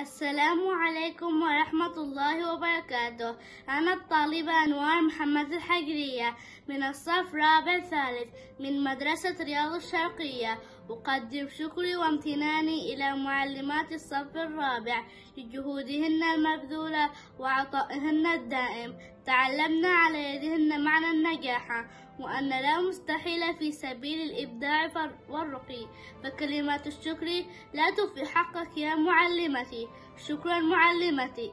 السلام عليكم ورحمة الله وبركاته. أنا الطالبة أنوار محمد الحجرية من الصف رابع ثالث من مدرسة رياض الشرقية. أقدم شكري وامتناني إلى معلمات الصف الرابع لجهودهن المبذولة وعطائهن الدائم. تعلمنا على يدهن معنى النجاح وأن لا مستحيل في سبيل الإبداع والرقي. فكلمات الشكر لا تفي حقك يا معلمتي. شكرا معلمتي.